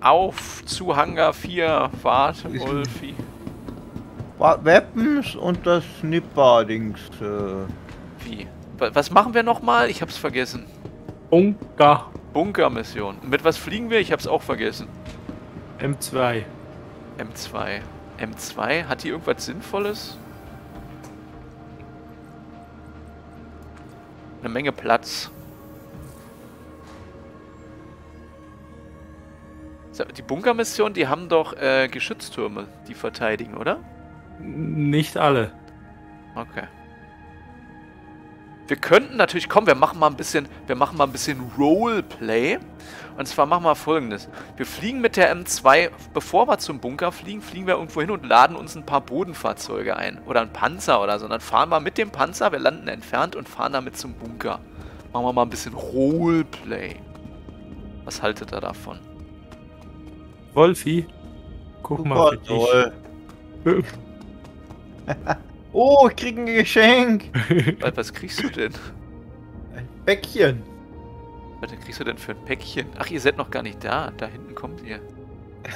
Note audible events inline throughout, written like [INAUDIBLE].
Auf zu Hangar 4, Fahrt, Ist- Wolfi. Weapons und das Nipper-Dings. Äh, Wie? Wa- Was machen wir nochmal? Ich hab's vergessen. Bunker Bunkermission. Mit was fliegen wir? Ich hab's auch vergessen. M2. M2. M2? Hat die irgendwas Sinnvolles? Eine Menge Platz. Die Bunkermission, die haben doch äh, Geschütztürme, die verteidigen, oder? Nicht alle. Okay. Wir könnten natürlich, komm, wir machen mal ein bisschen, wir machen mal ein bisschen Roleplay. Und zwar machen wir folgendes. Wir fliegen mit der M2, bevor wir zum Bunker fliegen, fliegen wir irgendwo hin und laden uns ein paar Bodenfahrzeuge ein. Oder ein Panzer oder so. Und dann fahren wir mit dem Panzer, wir landen entfernt und fahren damit zum Bunker. Machen wir mal ein bisschen Roleplay. Was haltet ihr davon? Wolfi, guck mal für toll. dich. [LAUGHS] Oh, ich krieg ein Geschenk. [LAUGHS] Was, kriegst du denn? Ein Bäckchen. Was kriegst du denn für ein Päckchen? Ach, ihr seid noch gar nicht da. Da hinten kommt ihr.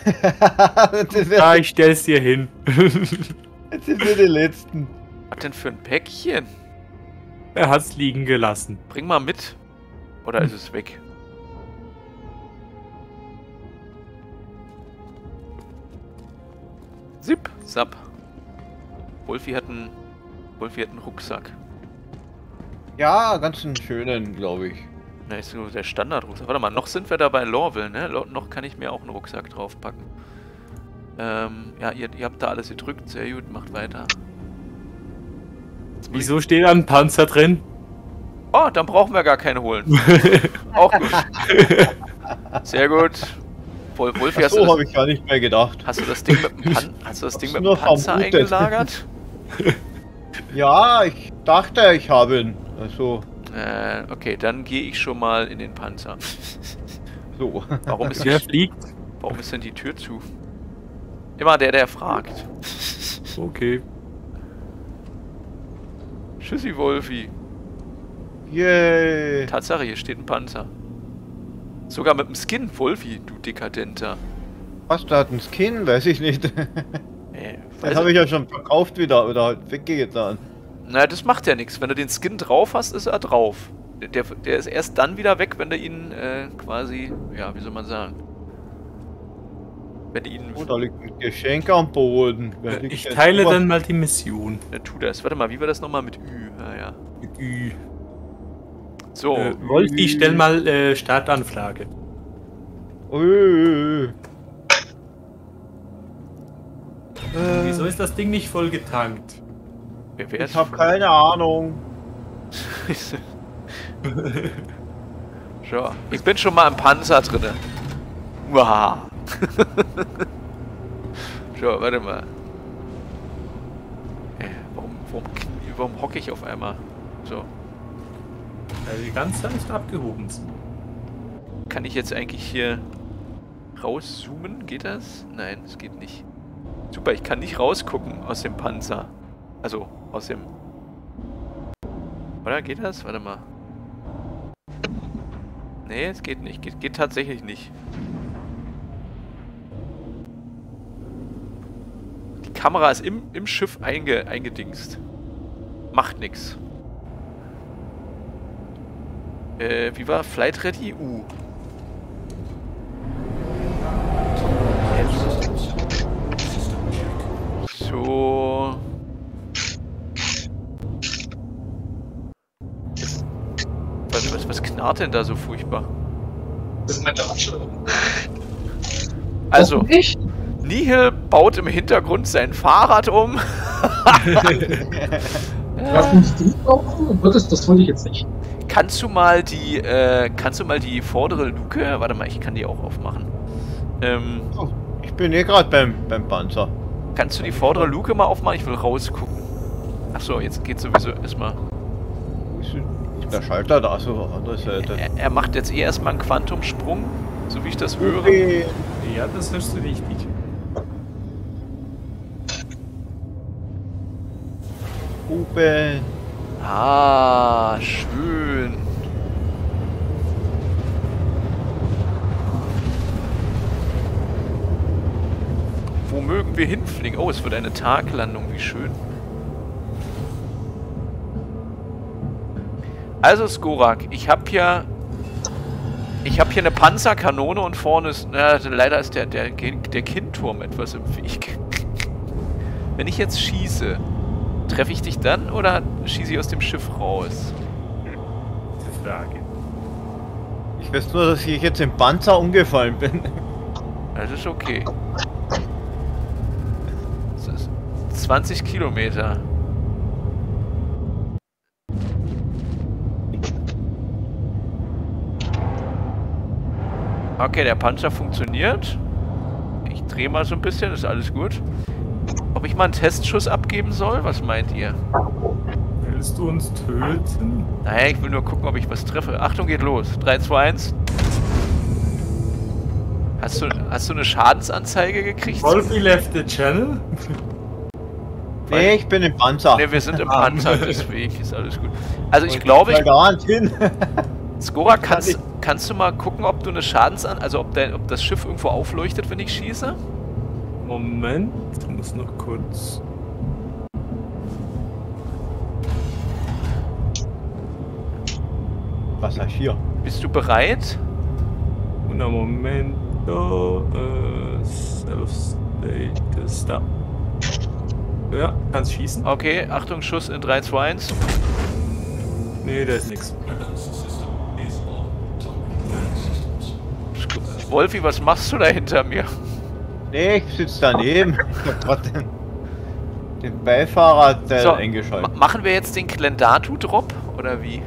[LAUGHS] wär, ich stell's dir hin. jetzt sind wir die Letzten. Was denn für ein Päckchen? er hat's liegen gelassen. Bring mal mit. Oder ist es weg? Zip, zap. Wolfi hat einen. Wolfi hat einen Rucksack. Ja, ganz einen schönen, glaube ich. Na, ist so der Standardrucksack. Warte mal, noch sind wir da bei Lorville, ne? Noch kann ich mir auch einen Rucksack draufpacken. Ähm, ja, ihr, ihr habt da alles gedrückt. Sehr gut, macht weiter. Wieso steht da ein Panzer drin? Oh, dann brauchen wir gar keine holen. [LAUGHS] auch gut. Sehr gut. Wol- Wolfi, hast, du so das, habe ich gar nicht mehr gedacht. hast du das Ding mit dem, Pan hast du das Ding mit dem Panzer eingelagert? [LAUGHS] Ja, ich dachte, ich habe ihn. Also, Äh, okay, dann gehe ich schon mal in den Panzer. [LAUGHS] so. Warum ist, [LAUGHS] die, fliegt? warum ist denn die Tür zu? Immer der, der fragt. Okay. Tschüssi, Wolfi. Yay. Tatsache, hier steht ein Panzer. Sogar mit dem Skin, Wolfi, du Dekadenter. Was, da hat ein Skin? Weiß ich nicht. [LAUGHS] Äh, Das habe ich- ja schon verkauft wieder oder halt weggetan. Naja, das macht ja nichts. Wenn du den Skin drauf hast, ist er drauf. Der, der ist erst dann wieder weg, wenn du ihn äh, quasi, ja, wie soll man sagen? Wenn du ihn. Oh, da liegt ein Geschenk am Boden. Liegt Ich teile dann mal die Mission. Äh, tu das. Warte mal, wie war das nochmal mit Ü? Ja. Ü. So, Äh, Wolfi, stell mal äh, Startanfrage. Äh, Wieso ist das Ding nicht voll getankt? ich habe keine Ahnung. [LAUGHS] so, ich bin schon mal im Panzer drinne. Uah. [LAUGHS] so, warte mal. Äh, warum, warum, warum hocke ich auf einmal? So, Weil die ganz leicht abgehoben kann ich jetzt eigentlich hier rauszoomen? Geht das? Nein, es geht nicht. Super, ich kann nicht rausgucken aus dem Panzer. Also, aus dem... Oder geht das? Warte mal. Nee, es geht nicht. Geht, geht tatsächlich nicht. Die Kamera ist im, im Schiff einge, eingedingst. Macht nix. Äh, wie war Flight Ready? U. So. Was, was, was knarrt denn da so furchtbar? Das ist meine Abschreibung. Also? Nihil baut im Hintergrund sein Fahrrad um. [LAUGHS] [LAUGHS] [LAUGHS] Lass uns die kaufen? Das wollte ich jetzt nicht. Kannst du mal die, äh, kannst du mal die vordere Luke, warte mal, ich kann die auch aufmachen. Ähm, Oh, ich bin eh gerade beim, beim Panzer. kannst du die vordere Luke mal aufmachen? Ich will rausgucken. Achso, jetzt geht sowieso erstmal. Ist der Schalter da? So, andere Seite. Er, er macht jetzt eh erstmal einen Quantumsprung, so wie ich das höre. Okay. Ja, das hörst du richtig. Hupen. Ah, schön. wo mögen wir hinfliegen? Oh, es wird eine Taglandung, wie schön. Also Skorak, ich habe hier... Ich habe hier eine Panzerkanone und vorne ist... Na, leider ist der, der, der Kindturm etwas im Weg. Wenn ich jetzt schieße, treffe ich dich dann oder schieße ich aus dem Schiff raus? Gute Frage. Ich weiß nur, dass ich jetzt im Panzer umgefallen bin. Das ist okay. Das ist 20 Kilometer. Okay, der Panzer funktioniert. Ich drehe mal so ein bisschen, ist alles gut. Ob ich mal einen Testschuss abgeben soll? Was meint ihr? Willst du uns töten? Naja, ich will nur gucken, ob ich was treffe. Achtung, geht los. 3, 2, 1. Hast du, hast du eine Schadensanzeige gekriegt? Wolfie left the channel? Nee, ich bin im Panzer. Ne, wir sind im Ah. Panzer, deswegen ist alles gut. Also ich glaube, ich, ich gar [LAUGHS] nicht hin. Skora, kannst, kannst du mal gucken, ob du eine Schadensan... Also ob, dein, ob das Schiff irgendwo aufleuchtet, wenn ich schieße? Moment, ich muss noch kurz. Passagier. Bist du bereit? Una momento. Äh, Self-Status da. Ja, kannst schießen? Okay, Achtung, Schuss in 3, 2, 1. Nee, da ist nix. Wolfi, was machst du da hinter mir? Nee, ich sitze daneben. [LAUGHS] Ich hab grad den, den Beifahrer So, eingeschaltet. Ma machen wir jetzt den Klendatu-Drop? Oder wie?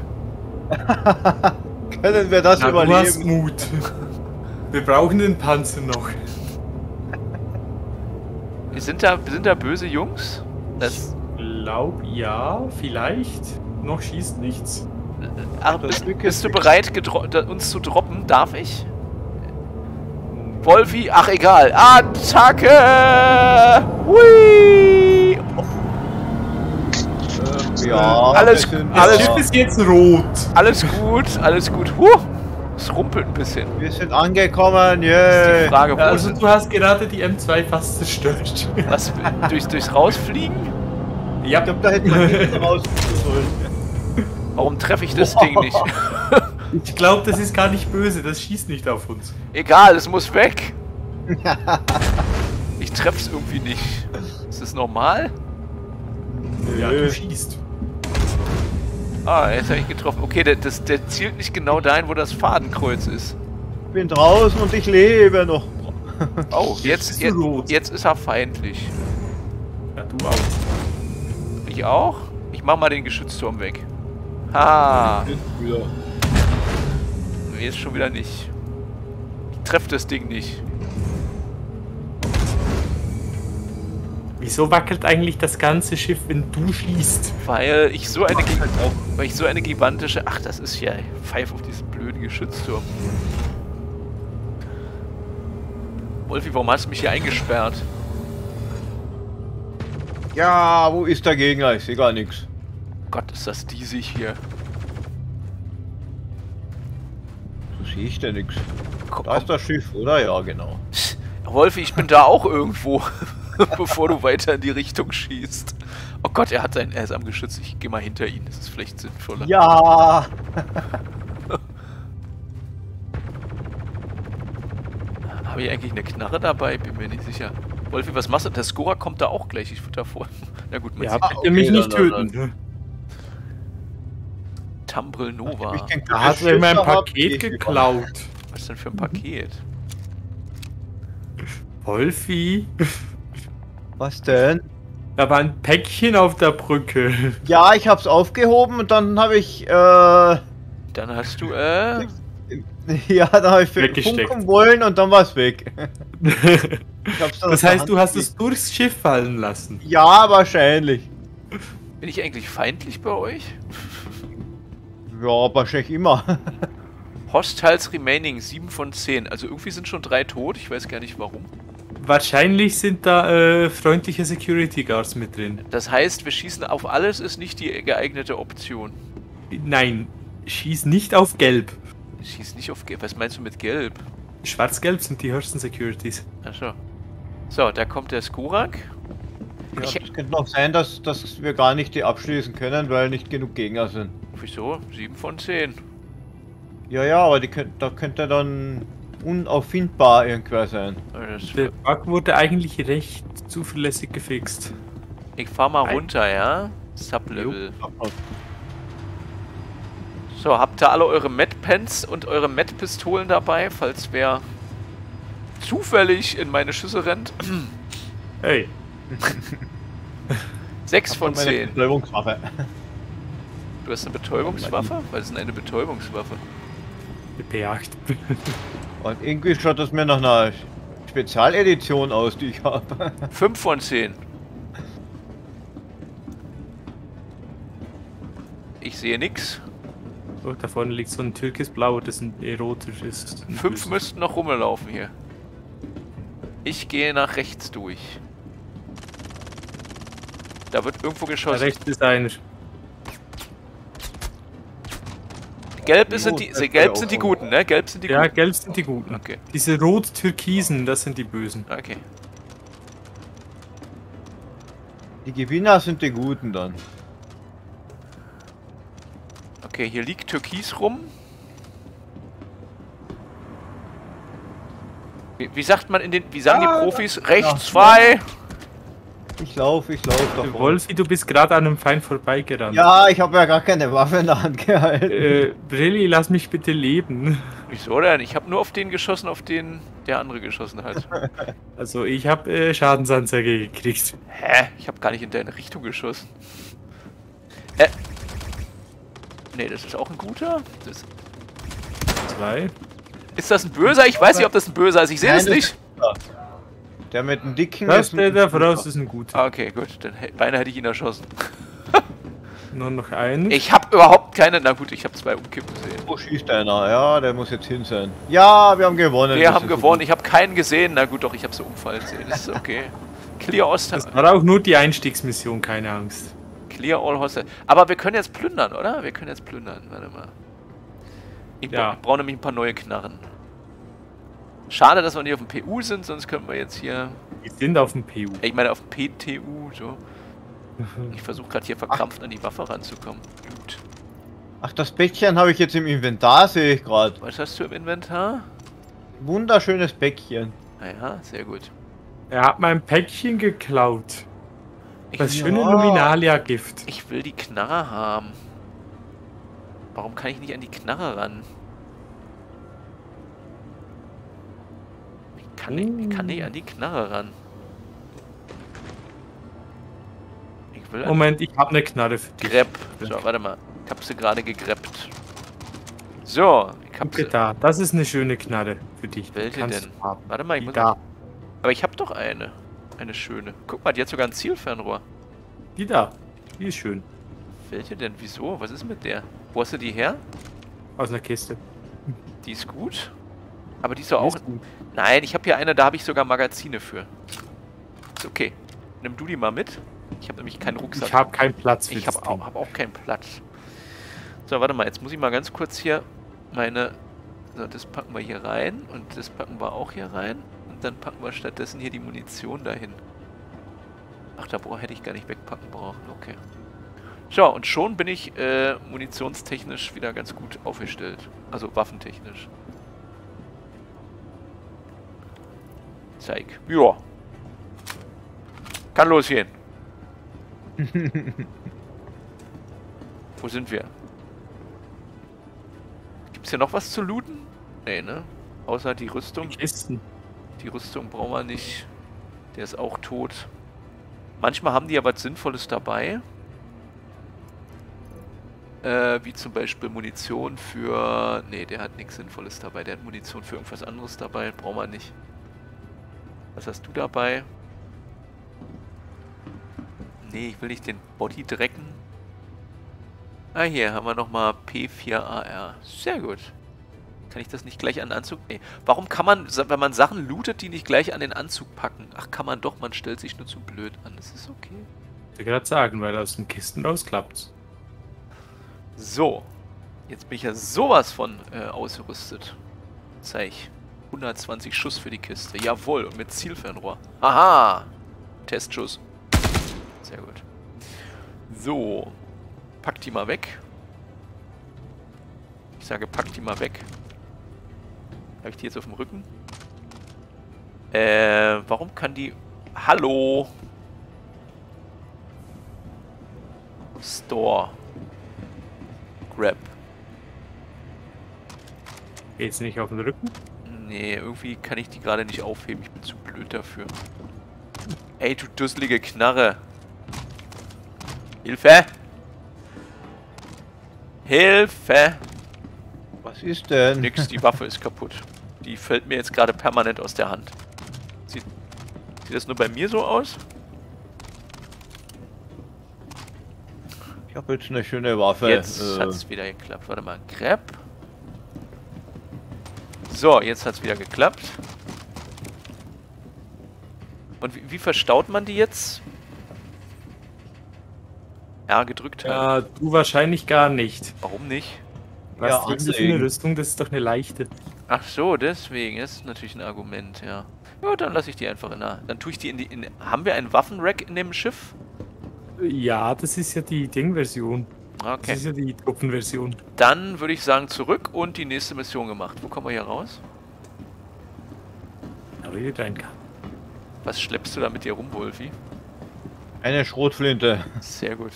[LAUGHS] Können wir das Na, du hast überleben? Mut. Wir brauchen den Panzer noch. Sind da, sind da böse Jungs? Das, Glaub ja, vielleicht. Noch schießt nichts. ach, bist, Glück bist ist du bereit, uns zu droppen? Darf ich? Wolfi, ach egal. Attacke! Hui! Ja, Alles- sind, Das alles- Schiff ist jetzt rot. Alles gut, alles gut. Huh, es rumpelt ein bisschen. wir sind angekommen, Die yay! Frage, wo Also sind du hast gerade die M2 fast zerstört. [LAUGHS] was, durchs, durchs Rausfliegen? Ja, Ich glaube, da hätten wir hinten raus sollen. Warum treffe ich das Ding nicht? [LAUGHS] ich glaube, das ist gar nicht böse. Das schießt nicht auf uns. Egal, es muss weg. [LAUGHS] Ich treffe es irgendwie nicht. Ist das normal? Ja, du schießt. Ah, jetzt habe ich getroffen. Okay, der, das, der zielt nicht genau dahin, wo das Fadenkreuz ist. Ich bin draußen und ich lebe noch. Oh, jetzt, jetzt, jetzt ist er feindlich. Ja, du auch. Ich auch? Ich mach mal den Geschützturm weg. Ha, Wieder. Jetzt schon wieder nicht. Ich treffe das Ding nicht. Wieso wackelt eigentlich das ganze Schiff, wenn du schießt? Weil ich so eine, Halt weil ich so eine gigantische... Ach, das ist ja... Pfeif auf diesen blöden Geschützturm. Wolfi, warum hast du mich hier eingesperrt? Ja, wo ist der Gegner? Ich sehe gar nichts. Gott, ist das diesig hier. Sehe ich denn nichts. Da ist das Schiff, oder? Ja, genau. [LAUGHS] Wolfi, ich bin da auch irgendwo, [LAUGHS] bevor du weiter in die Richtung schießt. Oh Gott, er hat sein, er ist am Geschütz. Ich gehe mal hinter ihn. Das ist vielleicht sinnvoller. Ja! [LAUGHS] Habe ich eigentlich eine Knarre dabei? Bin mir nicht sicher. Wolfi, was machst du? Der Scorer kommt da auch gleich. Ich würde davor. Na gut, man Ja, sieht okay, mich nicht dann- dann- töten. Tambril Nova. Da hat er mein Schütze hab, Paket geklaut. Was ist denn für ein Paket? Wolfi, Was denn? da war ein Päckchen auf der Brücke. Ja, ich hab's aufgehoben und dann habe ich, äh, Dann hast du, äh. [LAUGHS] ja, da habe ich funken wollen und dann war's weg. [LAUGHS] Das heißt, du hast es durchs Schiff fallen lassen. Ja, wahrscheinlich. Bin ich eigentlich feindlich bei euch? Ja, wahrscheinlich immer. Hostiles Remaining 7 von 10. Also irgendwie sind schon drei tot. Ich weiß gar nicht warum. Wahrscheinlich sind da äh, freundliche Security Guards mit drin. Das heißt, wir schießen auf alles ist nicht die geeignete Option. Nein, schieß nicht auf Gelb. Schieß nicht auf Gelb. Was meinst du mit Gelb? Schwarz-Gelb sind die höchsten Securities. Achso. So, da kommt der Skurak. Ja, es könnte noch sein, dass, dass wir gar nicht die abschließen können, weil nicht genug Gegner sind. Wieso? 7 von 10. Ja, ja, aber die könnt, da könnte dann unauffindbar irgendwer sein. Das- Der Bug wurde eigentlich recht zuverlässig gefixt. Ich fahr mal runter, ja? Sublevel. So, habt ihr alle eure Med-Pens und eure Med-Pistolen dabei, falls wer zufällig in meine Schüsse rennt? Hey, 6 von Hab noch meine 10. Du hast eine Betäubungswaffe? Was ist denn eine Betäubungswaffe? P8. [LAUGHS] Und irgendwie schaut das mir nach einer Spezialedition aus, die ich habe. 5 von 10. Ich sehe nix. Oh, da vorne liegt so ein türkisblau, das ein erotisches. ein Fünf böses. müssten noch rumlaufen hier. Ich gehe nach rechts durch. Da wird irgendwo Da geschossen. rechts ist einer. Gelb sind Oh, die, gelb sind die Guten, ne? Gelb sind die Ja, Guten. gelb sind die Guten. Okay, Diese rot-türkisen, das sind die Bösen. okay. Die Gewinner sind die Guten dann. Okay, hier liegt Türkis rum. Wie, wie sagt man in den, wie sagen Ah, die Profis? Rechts ja. Ich lauf, ich lauf Du, davon. Wolfi, du bist gerade an einem Feind vorbeigerannt. Ja, ich habe ja gar keine Waffe in der Hand gehalten. Äh, Brilli, lass mich bitte leben. Wieso denn? Ich habe nur auf den geschossen, auf den der andere geschossen hat. [LAUGHS] Also, ich habe äh, Schadensanzeige gekriegt. Hä? Ich habe gar nicht in deine Richtung geschossen. Äh. Nee, das ist auch ein guter. Das, Zwei. ist das ein böser? Ich weiß nicht, ob das ein böser ist. Ich sehe es das nicht. Der mit dem dicken Das, der da voraus ist ein guter. Ah, okay, gut. Dann beinahe hätte ich ihn erschossen. [LAUGHS] Nur noch einer. Ich habe überhaupt keine. Na gut, ich habe zwei umkippen gesehen. Wo schießt einer? Ja, der muss jetzt hin sein. Ja, wir haben gewonnen. Wir haben gewonnen. gut. Ich habe keinen gesehen. Na gut, doch, ich habe sie umfallen sehen. Das ist okay. [LAUGHS] Clear Ost. Das war auch nur die Einstiegsmission, keine Angst. Clear all Hostel. Aber wir können jetzt plündern, oder? Wir können jetzt plündern. Warte mal. Ich, Ja. brauche nämlich ein paar neue Knarren. Schade, dass wir nicht auf dem PU sind, sonst könnten wir jetzt hier. Die sind auf dem PU. Ich meine auf dem PTU, so. Ich versuche gerade hier verkrampft an die Waffe ranzukommen. Gut. Ach, das Bäckchen habe ich jetzt im Inventar, sehe ich gerade. Was hast du im Inventar? Wunderschönes Bäckchen. Naja, sehr gut. Er hat mein Päckchen geklaut. Ich, Das Ja. schöne Luminalia-Gift. ich will die Knarre haben. Warum kann ich nicht an die Knarre ran? Kann, nicht, ich kann nicht an die Knarre ran. Ich will Moment, ich habe eine Knarre für dich. Grepp. So, warte mal. Ich hab sie gerade gegreppt. So, ich hab sie. da, das ist eine schöne Knarre für dich. Welche denn? Warte mal, ich Die muss. da. Aber ich hab doch eine. Eine schöne. Guck mal, die hat sogar ein Zielfernrohr. Die da. Die ist schön. Welche denn? Wieso? Was ist mit der? Wo hast du die her? Aus einer Kiste. Die ist gut. Aber die ist doch auch. ist. Nein, ich habe hier eine, da habe ich sogar Magazine für. Ist okay. Nimm du die mal mit. Ich habe nämlich keinen Rucksack. Ich habe keinen Platz für Ich habe auch, hab auch keinen Platz. So, warte mal, jetzt muss ich mal ganz kurz hier meine. So, das packen wir hier rein und das packen wir auch hier rein. Und dann packen wir stattdessen hier die Munition dahin. Ach, da boah, hätte ich gar nicht wegpacken brauchen. Okay. So, und schon bin ich äh, munitionstechnisch wieder ganz gut aufgestellt. Also waffentechnisch. Zeig. Ja. Kann losgehen. [LAUGHS] Wo sind wir? Gibt's hier noch was zu looten? Nee, ne? Außer die Rüstung. Kisten. Die Rüstung brauchen wir nicht. Der ist auch tot. Manchmal haben die ja was Sinnvolles dabei. Äh, wie zum Beispiel Munition für... Nee, der hat nichts Sinnvolles dabei. Der hat Munition für irgendwas anderes dabei. Brauchen wir nicht. Was hast du dabei? Nee, ich will nicht den Body drecken. Ah, hier haben wir nochmal P4AR. Sehr gut. Kann ich das nicht gleich an den Anzug? Nee. Warum kann man, wenn man Sachen lootet, die nicht gleich an den Anzug packen? Ach, kann man doch, man stellt sich nur zu blöd an. Das ist okay. Ich wollte gerade sagen, weil aus den Kisten rausklappt. So. Jetzt bin ich ja sowas von äh, ausgerüstet. Zeig. 120 Schuss für die Kiste. Jawohl, und mit Zielfernrohr. Aha! Testschuss. Sehr gut. So. Pack die mal weg. Ich sage, pack die mal weg. Habe ich die jetzt auf dem Rücken? Äh, warum kann die... Hallo! Store. Grab. Geht's nicht auf den Rücken? Nee, irgendwie kann ich die gerade nicht aufheben. Ich bin zu blöd dafür. Ey, du dusselige Knarre. Hilfe! Hilfe! Was ist denn? Nix, die Waffe ist kaputt. Die fällt mir jetzt gerade permanent aus der Hand. Sieht, sieht das nur bei mir so aus? Ich habe jetzt eine schöne Waffe. Jetzt äh, hat es wieder geklappt. Warte mal, Grab. So, jetzt hat es wieder geklappt. Und wie, wie verstaut man die jetzt? R gedrückt halt. Ja, du wahrscheinlich gar nicht. Warum nicht? Was Ja, du für eine. Rüstung? Das ist doch eine leichte. Ach so, deswegen. Das ist natürlich ein Argument, ja. Ja, dann lasse ich die einfach in der... Dann tue ich die in die... In, haben wir einen Waffenrack in dem Schiff? Ja, das ist ja die Ding-Version. Das Okay. ist ja die Truppenversion. Dann würde ich sagen zurück und die nächste Mission gemacht. Wo kommen wir hier raus? Ich rein kann. Was schleppst du da mit dir rum, Wolfi? Eine Schrotflinte. Sehr gut.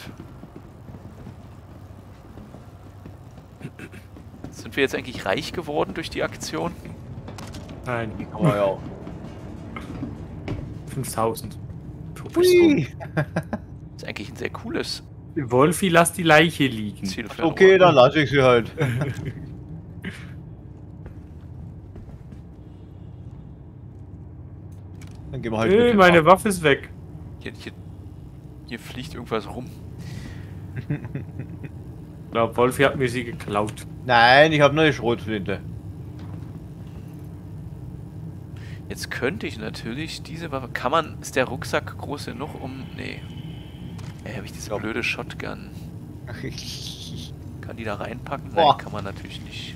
Sind wir jetzt eigentlich reich geworden durch die Aktion? Nein, Aber ja. 5000. Pro Person. Hui. Ist eigentlich ein sehr cooles Wolfi, lass die Leiche liegen. Okay, dann lasse ich sie halt. [LAUGHS] Dann gehen wir halt Hey, mit meine Waffe ist weg. Hier, hier, hier fliegt irgendwas rum. [LAUGHS] Ich glaube, Wolfi hat mir sie geklaut. Nein, ich habe nur eine Schrotflinte. Jetzt könnte ich natürlich diese Waffe... Kann man... Ist der Rucksack groß genug, um... Nee. Ey, habe ich diese blöde Shotgun. [LAUGHS] Kann die da reinpacken? Boah. Nein, kann man natürlich nicht.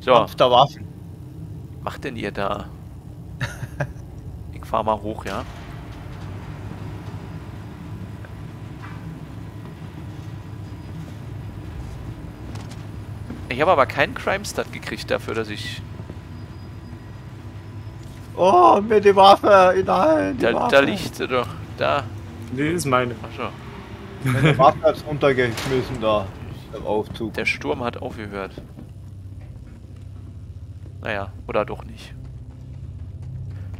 So, Kampf der Waffen. was macht denn ihr da? [LAUGHS] Ich fahr mal hoch, ja? Ich habe aber keinen Crime-Stat gekriegt dafür, dass ich... Oh, mir die Waffe. Nein, die Da, Waffe. da liegt sie doch. Da. Nee, ist meine. Achso. Meine Waffe hat's runtergeschmissen da. Der Aufzug. Der Sturm hat aufgehört. Naja, oder doch nicht.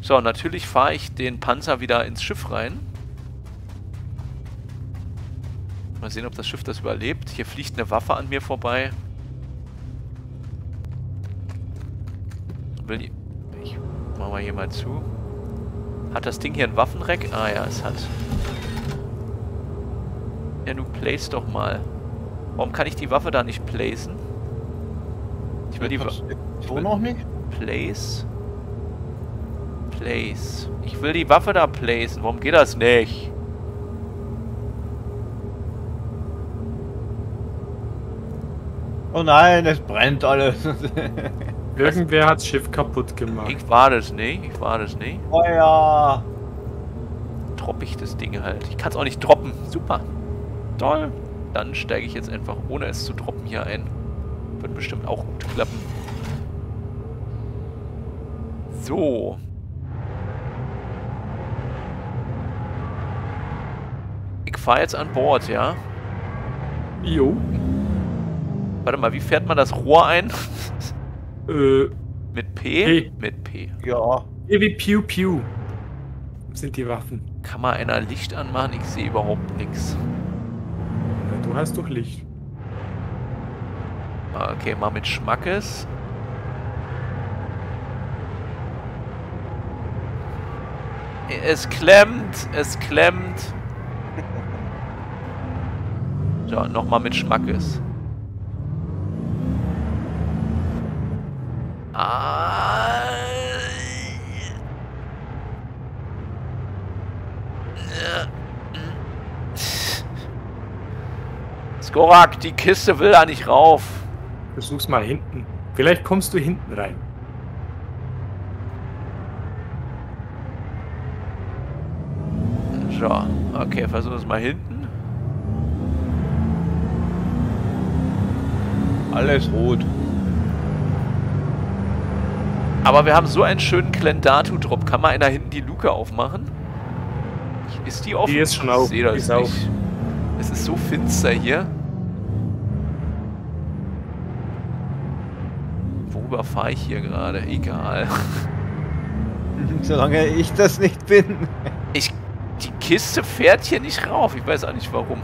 So, natürlich fahre ich den Panzer wieder ins Schiff rein. Mal sehen, ob das Schiff das überlebt. Hier fliegt eine Waffe an mir vorbei. Will die... Ich mach mal hier mal zu. Hat das Ding hier ein Waffenreck? Ah ja, es hat. Ja, du place doch mal. Warum kann ich die Waffe da nicht placen? Ich will die Wa So noch nicht? Place. Place. Ich will die Waffe da placen. Warum geht das nicht? Oh nein, es brennt alles. [LAUGHS] Irgendwer hat das Schiff kaputt gemacht. Ich war das nicht. Ich war das nicht. Feuer. Droppe ich das Ding halt. Ich kann es auch nicht droppen. Super. Toll. Dann steige ich jetzt einfach, ohne es zu droppen, hier ein. Wird bestimmt auch gut klappen. So. Ich fahre jetzt an Bord, ja? Jo. Warte mal, wie fährt man das Rohr ein? [LAUGHS] Äh, Mit P? P. Mit P. Ja. hier wie Pew Pew. Sind die Waffen. Kann mal einer Licht anmachen? Ich sehe überhaupt nichts. Ja, du hast doch Licht. Ah, Okay, mal mit Schmackes. Es klemmt, es klemmt. [LAUGHS] So, nochmal mit Schmackes. Ah. Skorak, die Kiste will da nicht rauf. Versuch's mal hinten. Vielleicht kommst du hinten rein. So, okay, es mal hinten. Alles rot. Aber wir haben so einen schönen Klendatu-Drop. Kann mal einer hinten die Luke aufmachen? Ist die offen? Die ist schon auf. Ich sehe das ist nicht. auf. Es ist so finster hier. Worüber fahre ich hier gerade? Egal. [LAUGHS] Solange ich das nicht bin. Ich, die Kiste fährt hier nicht rauf. Ich weiß auch nicht warum.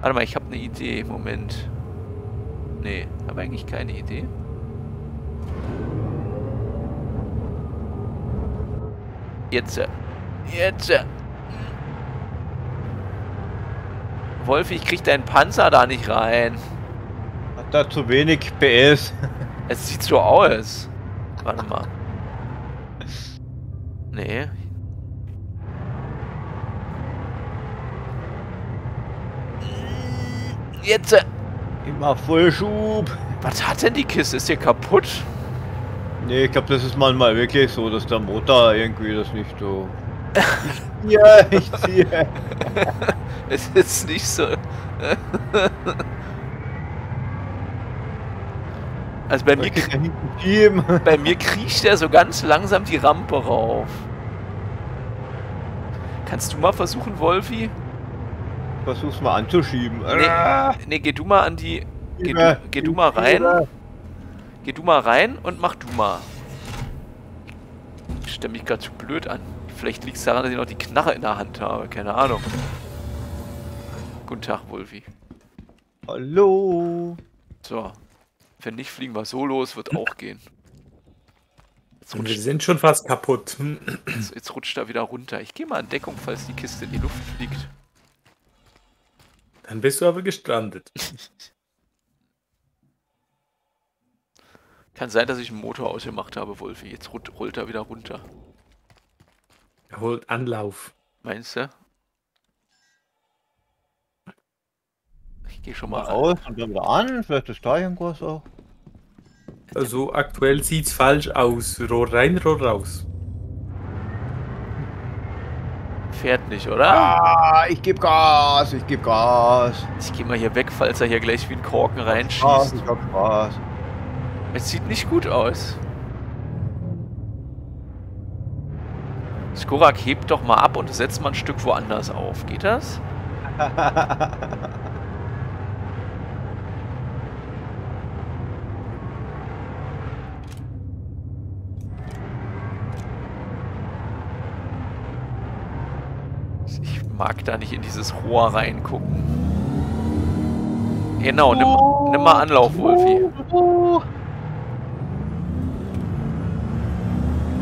Warte mal, ich habe eine Idee. Moment. Nee, habe eigentlich keine Idee. Jetzt. äh, Jetzt. äh. Wolfi, ich krieg deinen Panzer da nicht rein. Hat da zu wenig PS. [LAUGHS] Es sieht so aus. Warte mal. Nee. Jetzt. äh, Immer Vollschub. Was hat denn die Kiste? Ist hier kaputt? Nee, ich glaube, das ist manchmal wirklich so, dass der Motor irgendwie das nicht so. [LAUGHS] Ziehe, ich ziehe. [LAUGHS] Es ist nicht so. Also bei mir, [LAUGHS] bei mir kriecht er so ganz langsam die Rampe rauf. Kannst du mal versuchen, Wolfi? Versuch's mal anzuschieben. Nee, Ah, nee geh du mal an die. Geh du, geh du mal rein. Geh du mal rein und mach du mal. Ich stelle mich gerade zu blöd an. Vielleicht liegt es daran, dass ich noch die Knarre in der Hand habe. Keine Ahnung. Guten Tag, Wolfi. Hallo. So. Wenn nicht, fliegen wir so los, wird auch gehen. Und wir sind schon fast kaputt. Jetzt, jetzt rutscht er wieder runter. Ich gehe mal in Deckung, falls die Kiste in die Luft fliegt. Dann bist du aber gestrandet. [LAUGHS] Kann sein, dass ich einen Motor ausgemacht habe, Wolfi. Jetzt rollt er wieder runter. Er holt Anlauf. Meinst du? Ich gehe schon Mal mal aus und dann wieder an. Vielleicht ist da irgendwas auch. Also aktuell sieht's falsch aus. Rohr rein, Rohr raus. Fährt nicht, oder? Ah, ich gebe Gas, ich gebe Gas. Ich gehe mal hier weg, falls er hier gleich wie ein Korken Spaß, reinschießt. ich hab Spaß. Es sieht nicht gut aus. Skorak, hebt doch mal ab und setzt mal ein Stück woanders auf. Geht das? Ich mag da nicht in dieses Rohr reingucken. Genau, nimm, nimm mal Anlauf, Wolfi.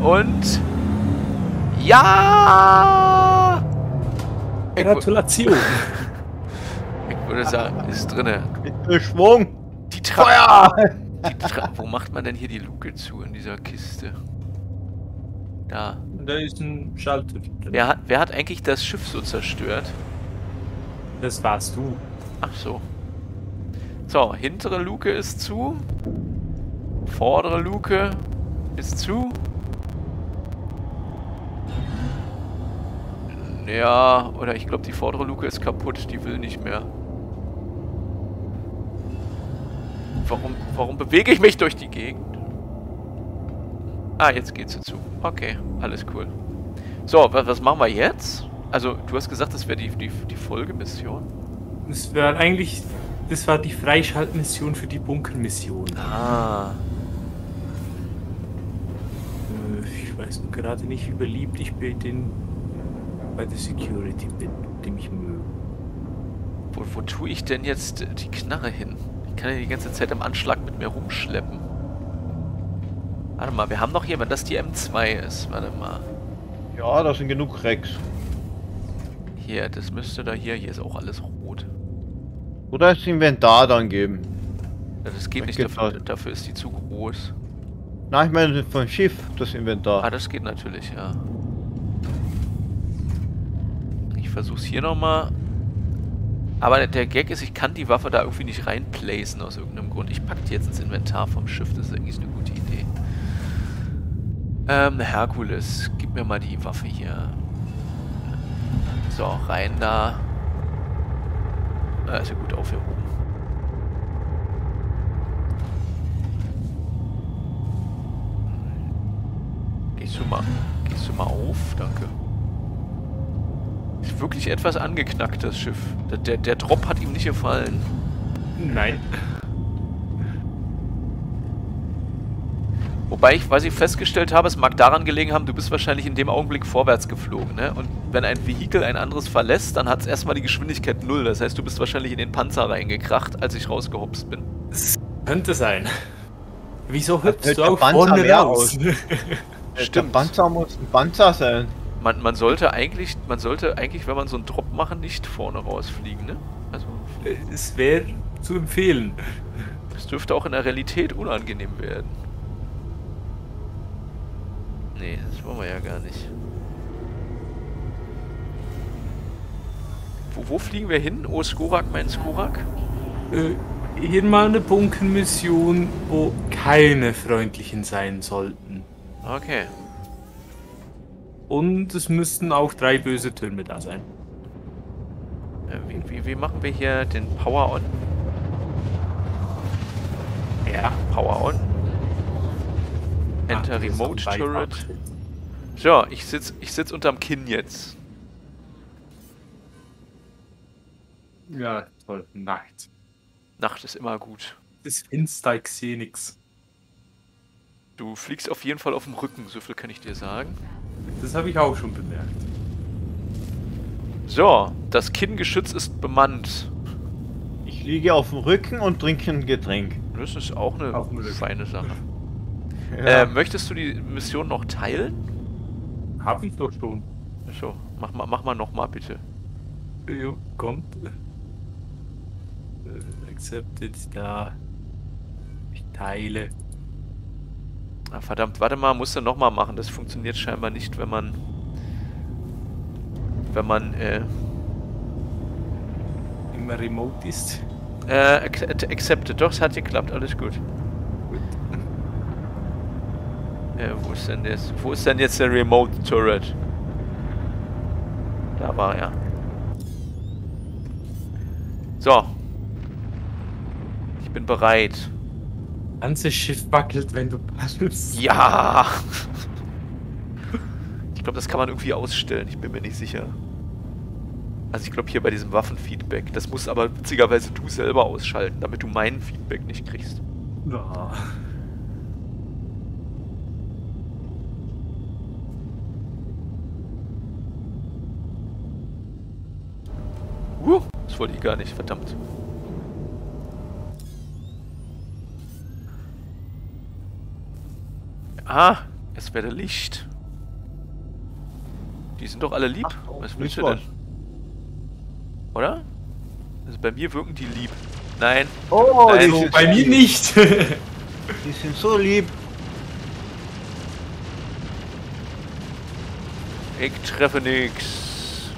Und. Ja! Gratulation. [LAUGHS] ich würde sagen, ist drinne. Schwung. Die Tra Feuer! die Tra Wo macht man denn hier die Luke zu in dieser Kiste? Da. da ist ein Schalter. drin. Wer hat, wer hat eigentlich das Schiff so zerstört? Das warst du. Ach so. So, hintere Luke ist zu. Vordere Luke ist zu. Ja, oder ich glaube, die vordere Luke ist kaputt. Die will nicht mehr. Warum, warum bewege ich mich durch die Gegend? Ah, jetzt geht sie zu. Okay, alles cool. So, was, was machen wir jetzt? Also, du hast gesagt, das wäre die, die, die Folgemission. Das war eigentlich. Das war die Freischaltmission für die Bunkermission. Ah. Äh, Ich weiß gerade nicht, wie beliebt ich bei den bei der Security bin, die mich mögen. Wo, wo tue ich denn jetzt äh, die Knarre hin? Ich kann ja die ganze Zeit im Anschlag mit mir rumschleppen. Warte mal, wir haben noch hier, wenn das die M2 ist. Warte mal. Ja, da sind genug Rex. Hier, das müsste da hier. Hier ist auch alles rot. Oder das Inventar dann geben. Ja, das geht Das nicht, geht dafür, dafür ist die zu groß. Na, ich meine vom Schiff, das Ah, Inventar. das geht natürlich, ja. Ich versuch's hier nochmal Aber der Gag ist, ich kann die Waffe da irgendwie nicht reinplacen aus irgendeinem Grund. Ich packe die jetzt ins Inventar vom Schiff, das ist eigentlich eine gute Idee. Ähm, Herkules, gib mir mal die Waffe hier. So, rein da. Ah, ist ja gut aufgehoben. Gehst du mal, gehst du mal auf? Danke. Ist wirklich etwas angeknackt, das Schiff. Der, der, der Drop hat ihm nicht gefallen. Nein. Wobei ich, was ich festgestellt habe, es mag daran gelegen haben, du bist wahrscheinlich in dem Augenblick vorwärts geflogen, ne? Und wenn ein Vehikel ein anderes verlässt, dann hat es erstmal die Geschwindigkeit null. Das heißt, du bist wahrscheinlich in den Panzer reingekracht, als ich rausgehopst bin. Das könnte sein. Wieso hüpfst du der auch Panzer vorne raus? [LAUGHS] Der Panzer muss ein Panzer sein. Man, man sollte eigentlich, man sollte eigentlich, wenn man so einen Drop machen, nicht vorne rausfliegen, ne? Also, es wäre zu empfehlen. das dürfte auch in der Realität unangenehm werden. Nee, das wollen wir ja gar nicht. Wo, wo fliegen wir hin? Oh, Skorak, mein Skorak? Äh, hier mal eine Bunkenmission, wo keine freundlichen sein sollten. Okay. Und es müssten auch drei böse Türme da sein. Äh, wie, wie, wie machen wir hier den Power on? Ja, Power on. Enter ist Remote Turret. So, ich sitz, ich sitz unterm Kinn jetzt. Ja, toll. Nacht. Nacht ist immer gut. Das Finster, ich sehe nix. Du fliegst auf jeden Fall auf dem Rücken, so viel kann ich dir sagen. Das habe ich auch schon bemerkt. So, das Kinngeschütz ist bemannt. Ich liege auf dem Rücken und trinke ein Getränk. Das ist auch eine feine Sache. [LAUGHS] Ja. Äh, möchtest du die Mission noch teilen? Habe ich doch schon. So, mach mal, mach mal nochmal bitte. Jo, kommt. Äh, accepted, da. Ich teile. Ah, verdammt, warte mal, musst du nochmal machen. Das funktioniert scheinbar nicht, wenn man... Wenn man, äh... Immer remote ist. Äh, ac- accepted. Doch, es hat geklappt. Alles gut. Gut. [LAUGHS] Äh, wo ist denn jetzt... Wo ist denn jetzt der Remote Turret? Da war er. So. Ich bin bereit. Ganzes Schiff wackelt, wenn du paddelst. Ja! Ich glaube, das kann man irgendwie ausstellen. Ich bin mir nicht sicher. Also ich glaube hier bei diesem Waffenfeedback. Das muss aber witzigerweise du selber ausschalten, damit du mein Feedback nicht kriegst. Ja. Uh, das wollte ich gar nicht, verdammt. Ah, es werde Licht. Die sind doch alle lieb. Was willst du denn? Oder? Also bei mir wirken die lieb. Nein. Oh, Nein, die So, sind bei mir lieb. nicht. [LAUGHS] Die sind so lieb. Ich treffe nix.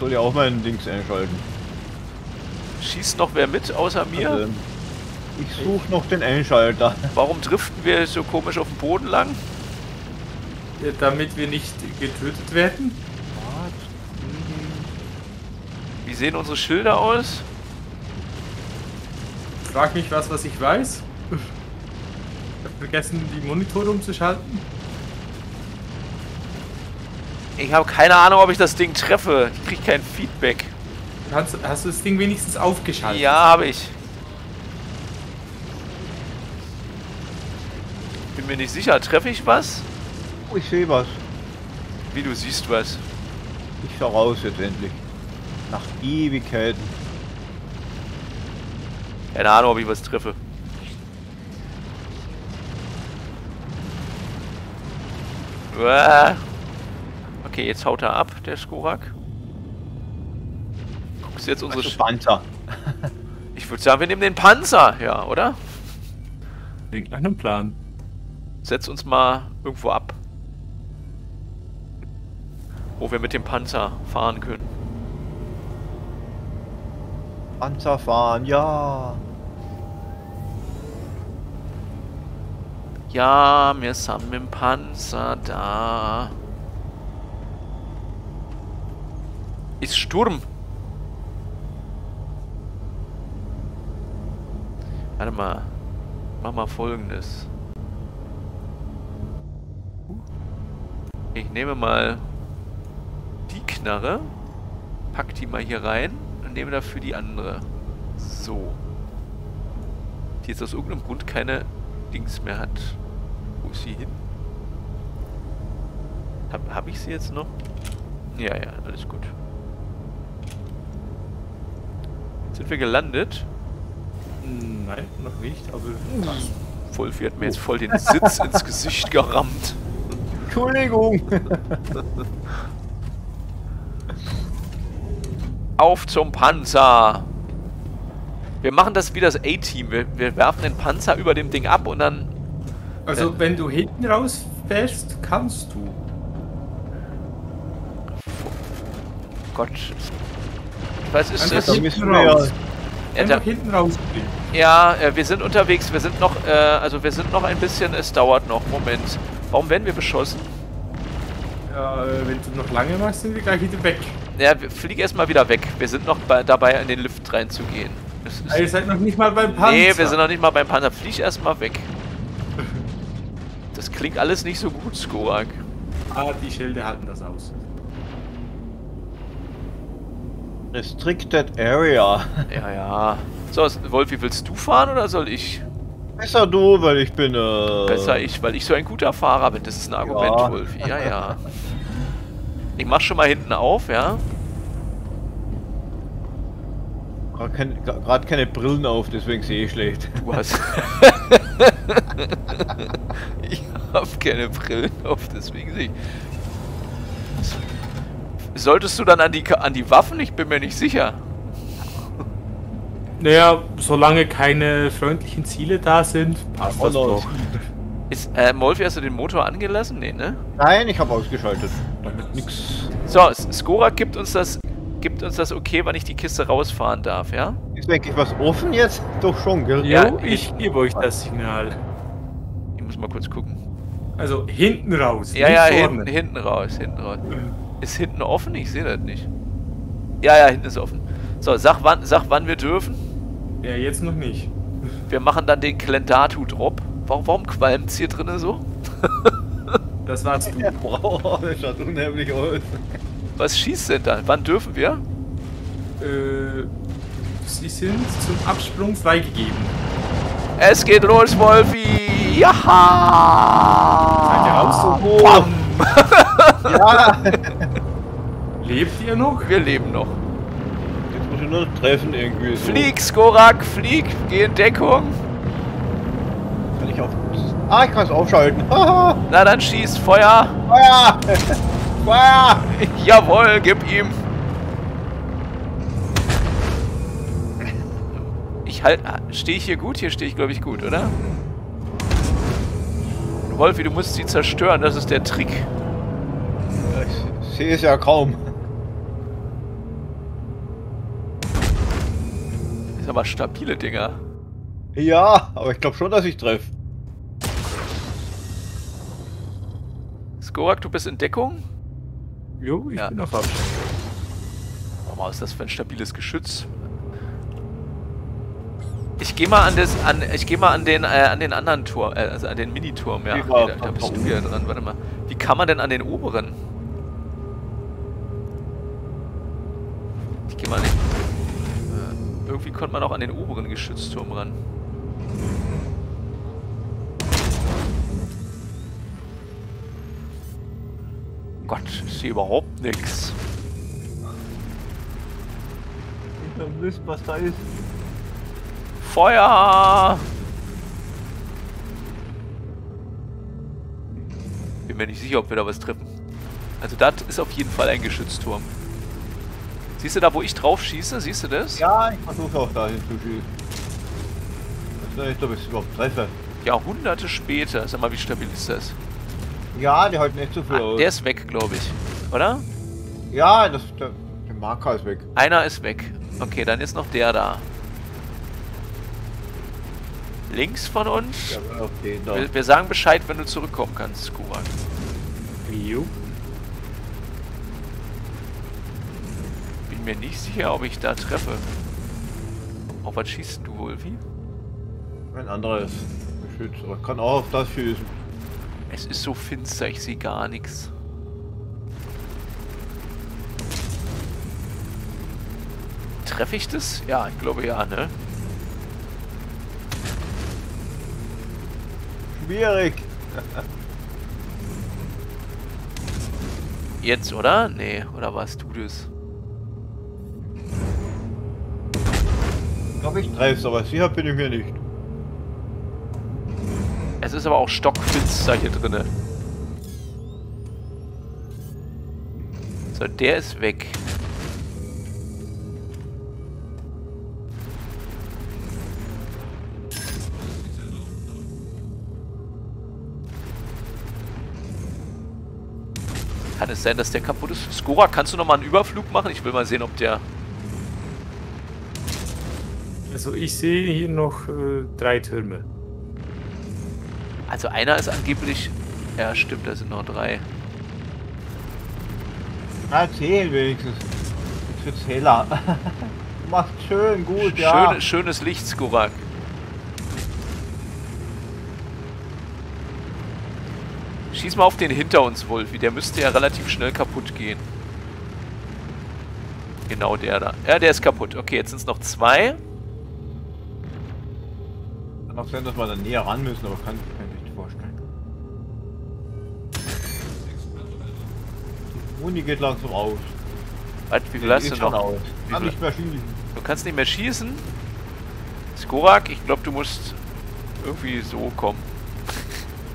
Soll ja auch mal ein Dings einschalten. Schießt noch wer mit außer mir? Also, ich suche noch den Einschalter. Warum driften wir so komisch auf dem Boden lang? ja, damit wir nicht getötet werden. Wie sehen unsere Schilder aus? Frag mich was, was ich weiß. Ich hab vergessen, die Monitore umzuschalten. Ich habe keine Ahnung, ob ich das Ding treffe. Ich krieg kein Feedback. Hast, hast du das Ding wenigstens aufgeschaltet? Ja, habe ich. Bin mir nicht sicher. Treffe ich was? Oh, ich sehe was. Wie du siehst was. Ich schau raus jetzt endlich. Nach Ewigkeiten. Keine Ahnung, ob ich was treffe. Okay, jetzt haut er ab, der Skorak. Guckst du jetzt unsere... Also Panzer. ich würde sagen, wir nehmen den Panzer, ja, oder? Wegen einem Plan. Setz uns mal irgendwo ab. Wo wir mit dem Panzer fahren können. Panzer fahren, ja. Ja, wir sind mit dem Panzer da. Ist Sturm. Warte mal. Mach mal folgendes. Ich nehme mal die Knarre, pack die mal hier rein und nehme dafür die andere. So. Die jetzt aus irgendeinem Grund keine Dings mehr hat. Wo ist sie hin? Hab, hab ich sie jetzt noch? Ja, ja, alles gut. Sind wir gelandet? Nein, noch nicht, aber fast. Wolfi hat mir jetzt voll den Sitz ins Gesicht gerammt. Entschuldigung. Auf zum Panzer! Wir machen das wie das A-Team. Wir, wir werfen den Panzer über dem Ding ab und dann... Also, wenn du hinten rausfährst, kannst du. Gott. Was ist Einfach das? da hinten raus. Ja, Einfach da, hinten rausgehen. ja äh, wir sind unterwegs. Wir sind noch, äh, also wir sind noch ein bisschen, es dauert noch. Moment. Warum werden wir beschossen? Ja, äh, wenn du noch lange machst, sind wir gleich wieder weg. Ja, wir fliegen erstmal wieder weg. Wir sind noch bei, dabei, in den Lift reinzugehen. Ah, Ihr seid noch nicht mal beim Panzer. nee, wir sind noch nicht mal beim Panzer. Flieg erstmal weg. Das klingt alles nicht so gut, Skorak. Ah, die Schilde halten das aus. Restricted Area. Ja, ja. So, Wolfi, willst du fahren oder soll ich? Besser du, weil ich bin äh... Besser ich, weil ich so ein guter Fahrer bin. Das ist ein Argument, Ja. Wolfi. Ja, ja. Ich mach schon mal hinten auf, ja? Gerade keine, grad keine Brillen auf, deswegen sehe ich schlecht. Du hast. [LAUGHS] ich hab keine Brillen auf, deswegen sehe ich. Solltest du dann an die, an die Waffen? Ich bin mir nicht sicher. Naja, solange keine freundlichen Ziele da sind, passt das Oh, no. doch. Ist, äh, Molfi, hast du den Motor angelassen? Nee, ne? Nein, ich habe ausgeschaltet. Damit nix. So, Skora gibt uns das gibt uns das okay, wann ich die Kiste rausfahren darf, ja? Ist wirklich was offen jetzt? Doch schon, gell? Ja, Jo, ich gebe euch das Signal. Ich muss mal kurz gucken. Also hinten raus. Ja, ja, hinten, hinten raus, hinten raus. Ist hinten offen? Ich sehe das nicht. Ja, ja, hinten ist offen. So, sag wann, sag wann wir dürfen. Ja, jetzt noch nicht. Wir machen dann den Klendatu-Drop. Warum, warum qualmt's hier drinnen so? [LAUGHS] Das war's du. [LAUGHS] Wow, das schaut unheimlich aus. Was schießt denn da? Wann dürfen wir? Äh, sie sind zum Absprung freigegeben. Es geht los, Wolfi! Seid ihr Ja! auch so hoch? Bam! [LAUGHS] Ja! Lebt ihr noch? Wir leben noch. Nur noch treffen irgendwie. So. Flieg, Skorak, flieg, geh in Deckung. Kann ich auf. Ah, ich kann es aufschalten. Na dann schieß, Feuer. Feuer! [LAUGHS] Feuer! Jawohl, gib ihm. Ich halt. Stehe ich hier gut? Hier stehe ich, glaube ich, gut, oder? Wolfi, du musst sie zerstören, das ist der Trick. Ich sehe es ja kaum. Aber stabile Dinger. Ja, aber ich glaube schon, dass ich treffe. Skorak, du bist in Deckung? Jo, ich Ja. bin auf Abstand. Warum ist das für ein stabiles Geschütz? Ich gehe mal an das, an, ich gehe mal an den, äh, an den anderen Turm, äh, also an den Miniturm, ja. Nee, da, da bist du wieder dran, warte mal. Wie kann man denn an den oberen? Irgendwie konnte man auch an den oberen Geschützturm ran. Gott, ist hier überhaupt nichts. Ich will wissen, was da ist. Feuer! Bin mir nicht sicher, ob wir da was treffen. Also das ist auf jeden Fall ein Geschützturm. Siehst du da, wo ich drauf schieße? Siehst du das? Ja, ich versuche auch da hinzuschießen. Ich nicht, ob ich es überhaupt treffe. Jahrhunderte später. Sag mal, wie stabil ist das? Ja, die halten echt zu viel Ah, aus. der ist weg, glaube ich. Oder? Ja, das, der, der Marker ist weg. Einer ist weg. Okay, dann ist noch der da. Links von uns. Ja, da. Wir, wir sagen Bescheid, wenn du zurückkommen kannst, Skurak. Jo. Mir nicht sicher, ob ich da treffe. Auf was schießt du, Wolfi? Ein anderes Geschütz. Aber kann auch auf das schießen. Es ist so finster, ich sehe gar nichts. Treffe ich das? Ja, ich glaube ja, ne? Schwierig. Jetzt, oder? Nee, oder warst du das? Glaube, ich treff's, aber sicher bin ich mir nicht. Es ist aber auch stockfinster hier drinne. So, der ist weg. Kann es sein, dass der kaputt ist? Skora, kannst du noch mal einen Überflug machen? Ich will mal sehen, ob der... Also ich sehe hier noch äh, drei Türme. Also einer ist angeblich... Ja, stimmt, da sind noch drei. Erzähl wenigstens. Jetzt wird's heller. [LAUGHS] Macht schön, gut, ja. Schöne, schönes Licht, Skorak. Schieß mal auf den hinter uns, Wolfi. Der müsste ja relativ schnell kaputt gehen. Genau der da. Ja, der ist kaputt. Okay, jetzt sind es noch zwei. Auch sein, dass wir da näher ran müssen, aber kann ich mir nicht vorstellen. Die Muni geht langsam aus. Warte, wie viel hast du noch? Aus. Kann nicht mehr schießen. Du kannst nicht mehr schießen. Skorak, ich glaube, du musst irgendwie so kommen.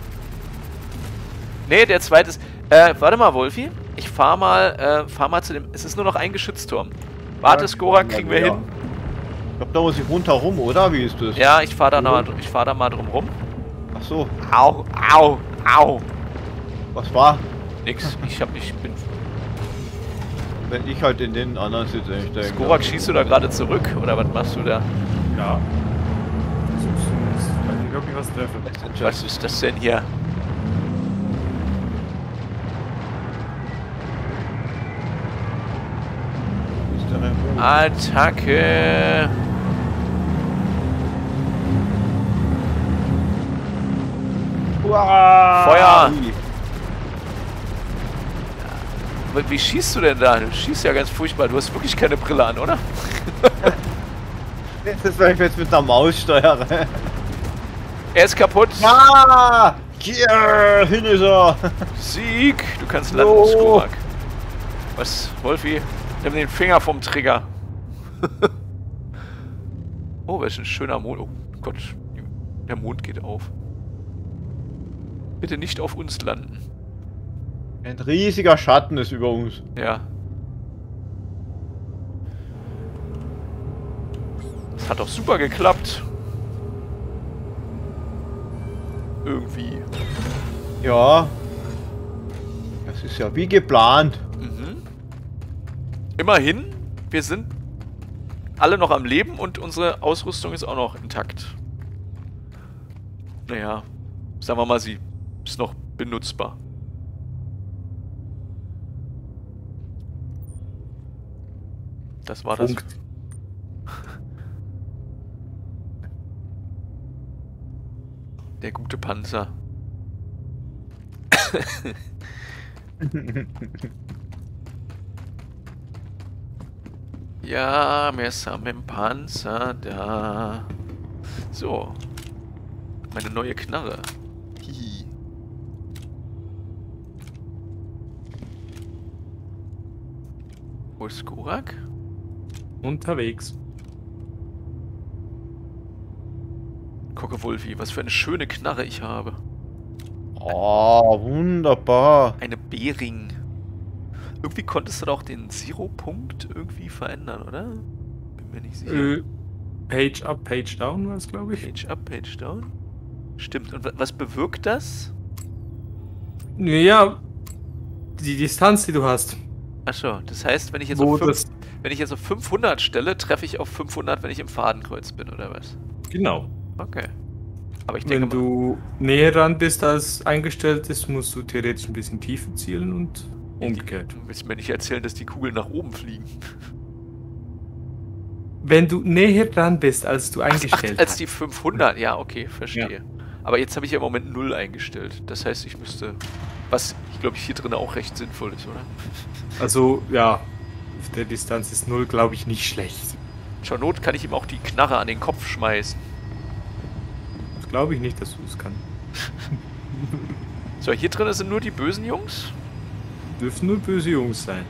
[LAUGHS] nee, der zweite ist... Äh, warte mal, Wolfi. Ich fahr mal, äh, fahr mal zu dem... Es ist nur noch ein Geschützturm. Warte, Skorak, kriegen wir hin. Ich glaube, da muss ich rundherum, oder? Wie ist das? Ja, ich fahr da, mal, ich fahr da mal drum rum. Ach so, Au, au, au. was war? Nix, ich hab nicht... Bin, Wenn ich halt in den anderen sitze, ich denke. Skorak, schießt du da gerade zurück? Oder was machst du da? Ja. Nicht, ob ich was treffe. Was ist das denn hier? Attacke! Feuer! Aber Wie schießt du denn da? Du schießt ja ganz furchtbar. Du hast wirklich keine Brille an, oder? Das ist, wenn ich jetzt mit der Maus steuere. Er ist kaputt. Ja! Yeah, hin ist er! Sieg! Du kannst landen, No. Skorak. Was, Wolfi? Nimm den Finger vom Trigger. [LAUGHS] oh, welch ein schöner Mond. Oh Gott, der Mond geht auf. Bitte nicht auf uns landen. Ein riesiger Schatten ist über uns. Ja. Das hat doch super geklappt. Irgendwie. Ja. Das ist ja wie geplant. Mhm. Immerhin, wir sind alle noch am Leben und unsere Ausrüstung ist auch noch intakt. Naja, sagen wir mal, sie ist noch benutzbar. Das war das. Punkt. Der gute Panzer. ja, wir dem Panzer da. So. Meine neue Knarre. Hihi. Wo ist Skorak? Unterwegs. Gucke, Wolfi, was für eine schöne Knarre ich habe. Oh, wunderbar. Eine Bering. Irgendwie konntest du doch den Zero-Punkt irgendwie verändern, oder? Bin mir nicht sicher. Äh, Page up, Page down war es, glaube ich. Page up, Page down. Stimmt. Und wa- was bewirkt das? Ja, die Distanz, die du hast. Achso, das heißt, wenn ich jetzt Wo auf fünf, wenn ich jetzt auf 500 stelle, treffe ich auf 500, wenn ich im Fadenkreuz bin, oder was? Genau. Okay. Aber ich denke Wenn du näher ran bist als eingestellt ist, musst du theoretisch ein bisschen tiefer zielen und umgekehrt. Du willst mir nicht erzählen, dass die Kugeln nach oben fliegen. Wenn du näher dran bist, als du Ach, eingestellt als hast. die 500, ja, okay, verstehe. Aber jetzt habe ich ja im Moment 0 eingestellt. Das heißt, ich müsste. Was, ich glaube, hier drin auch recht sinnvoll ist, oder? Also, ja, auf der Distanz ist 0, glaube ich, nicht schlecht. Zur Not kann ich ihm auch die Knarre an den Kopf schmeißen. Das glaube ich nicht, dass du es kannst. So, hier drin sind nur die bösen Jungs. Dürfen nur böse Jungs sein.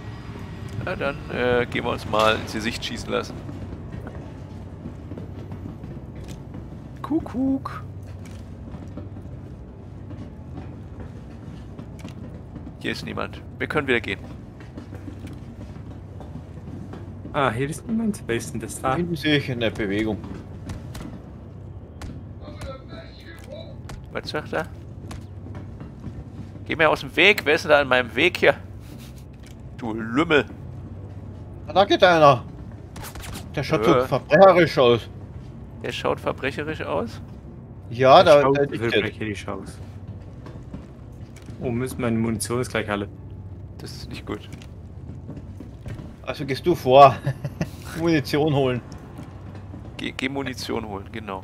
Na, dann äh, gehen wir uns mal ins Gesicht schießen lassen. Kuckuck. Hier ist niemand. Wir können wieder gehen. Ah, hier ist niemand. Wer ist denn das da? Hinten sehe ich eine Bewegung. Was sagt er? Geh mir aus dem Weg. Wer ist denn da in meinem Weg hier? Du Lümmel. Ah, Da geht einer. Der schaut so verbrecherisch aus. Der schaut verbrecherisch aus. Ja, da, Schaut da liegt er. verbrecherisch aus. Oh, müssen meine Munition ist gleich alle. Das ist nicht gut. Also gehst du vor. [LAUGHS] Munition holen. Geh, geh Munition holen, genau.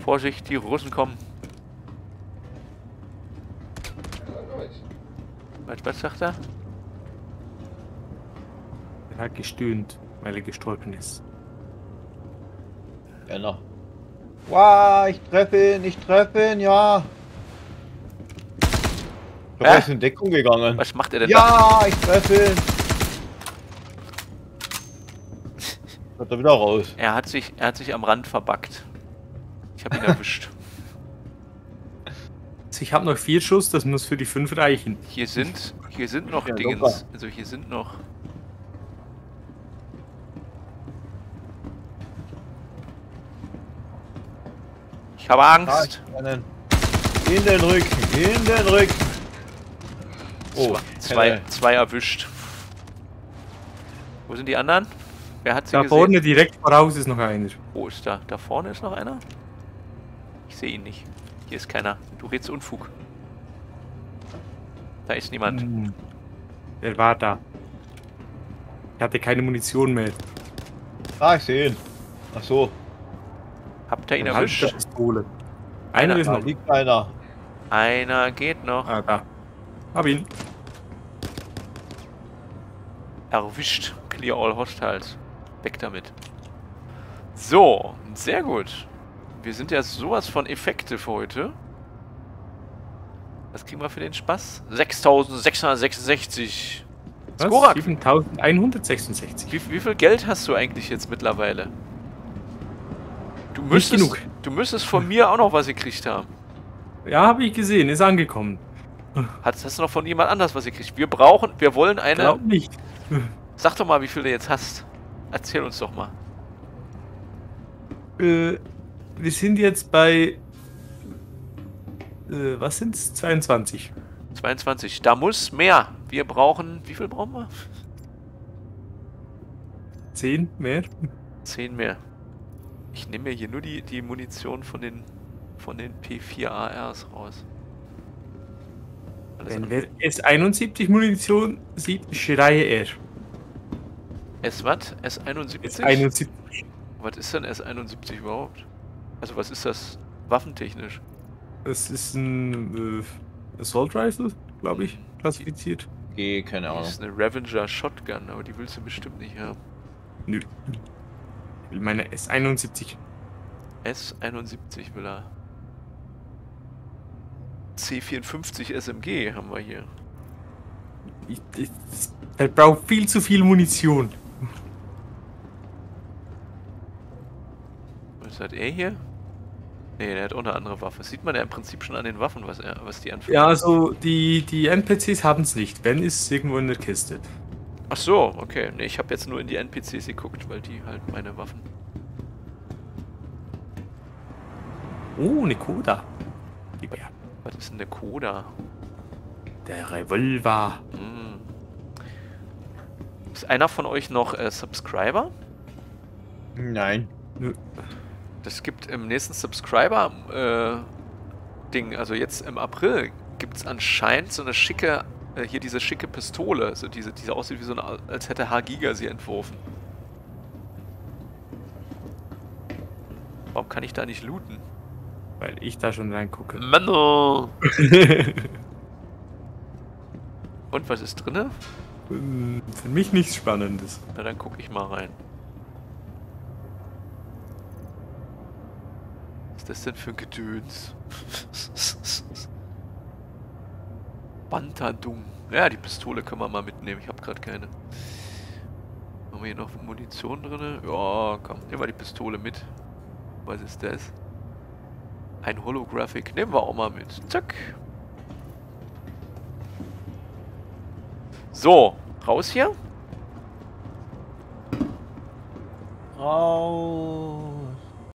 Vorsicht, die Russen kommen. Was, was sagt er? Er hat gestöhnt, weil er gestorben ist. Einer. Wow, ich treffe ihn, ich treffe ihn, ja. Ich hab ist in Deckung gegangen. Was macht er denn da? Ja, ich treffe ihn. Kommt er wieder raus. Er hat sich, er hat sich am Rand verbackt. Ich habe ihn erwischt. [LAUGHS] Also ich habe noch vier Schuss, das muss für die fünf reichen. Hier sind, hier sind noch Ja, Dingens. Also hier sind noch. Ich habe Da Angst. einen. In den Rücken, in den Rücken. Oh, zwei, zwei erwischt. Wo sind die anderen? Wer hat sie Da gesehen? vorne direkt voraus ist noch einer. Wo ist da? Da vorne ist noch einer? Ich sehe ihn nicht. Hier ist keiner. Du redest Unfug. Da ist niemand. Hm. Der war da. Ich hatte keine Munition mehr. Ah, ich sehe ihn. Ach so, Habt ihr ihn erwischt? Pistole. Einer ist noch. liegt einer. Einer geht noch. Ah, da. Hab ihn. Erwischt. Clear all hostiles. Weg damit. So, sehr gut. Wir sind ja sowas von Effekte für heute. Was kriegen wir für den Spaß? 6666. Was? Skorak, 7166. wie, wie viel Geld hast du eigentlich jetzt mittlerweile? Du müsstest, genug. Du müsstest von mir auch noch was gekriegt haben. Ja, habe ich gesehen. Ist angekommen. Hast, hast du noch von jemand anders was gekriegt? Wir brauchen, wir wollen eine. Glaub nicht. Sag doch mal, wie viel du jetzt hast. Erzähl uns doch mal. Äh, wir sind jetzt bei. Äh, was sind's? 22. 22. Da muss mehr. Wir brauchen. Wie viel brauchen wir? 10 mehr? 10 mehr. Ich nehme mir hier nur die, die Munition von den von den P4ARs raus. Alles Wenn wer S71 Munition sieht, schreie er. S was? S71? S71. Was ist denn S71 überhaupt? Also was ist das waffentechnisch? Das ist ein äh, Assault Rifle, glaube ich, klassifiziert. Geh, keine Das Ahnung. ist eine Revenger Shotgun, aber die willst du bestimmt nicht haben. Nö. Will meine S71. S71 will er. C54 SMG haben wir hier. Ich, ich, der braucht viel zu viel Munition. Was hat er hier? Ne, der hat auch eine andere Waffe. Das sieht man ja im Prinzip schon an den Waffen, was, er, was die anführen. Ja, also die, die NPCs haben es nicht. Wenn, ist es irgendwo in der Kiste. Ach so, okay. Ne, ich habe jetzt nur in die NPCs geguckt, weil die halt meine Waffen. Oh, eine Koda. Her. Was ist denn der Coda? Der Revolver. Hm. Ist einer von euch noch äh, Subscriber? Nein. Das gibt im nächsten Subscriber-Ding, also jetzt im April, gibt es anscheinend so eine schicke, äh, hier diese schicke Pistole, so diese, diese aussieht wie so eine, als hätte H-Giga sie entworfen. Warum kann ich da nicht looten? Weil ich da schon reingucke. Männer! [LAUGHS] Und was ist drinne? Für mich nichts Spannendes. Na, dann guck ich mal rein. Was ist das denn für ein Gedöns? [LAUGHS] Bantadum. Ja, die Pistole können wir mal mitnehmen. Ich habe gerade keine. Haben wir hier noch Munition drin? Ja, komm, nehmen wir die Pistole mit. Was ist das? Ein Holographic. Nehmen wir auch mal mit. Zack. So, raus hier. Raus.